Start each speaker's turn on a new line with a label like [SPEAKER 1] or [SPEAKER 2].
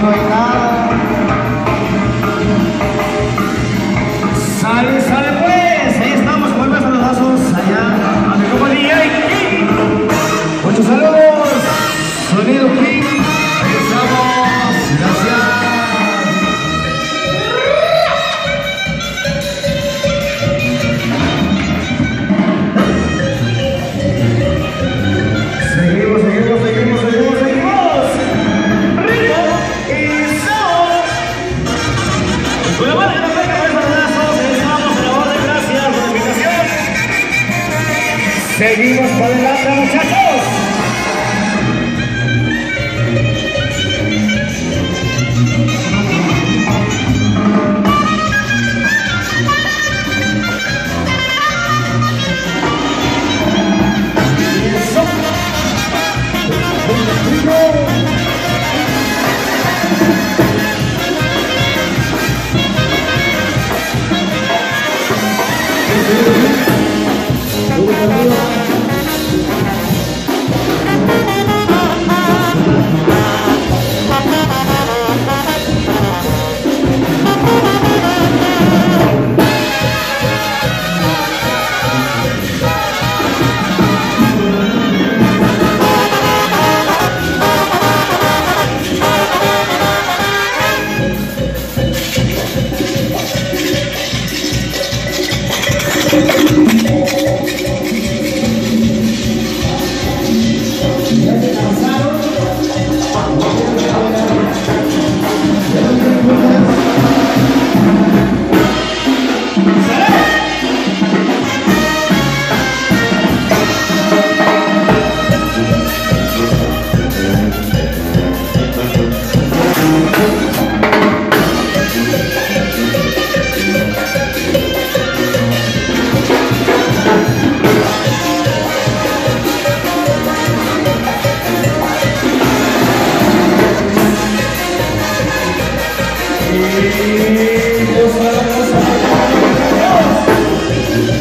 [SPEAKER 1] Não é nada. Seguimos para adelante, muchachos. E Deus Thank you.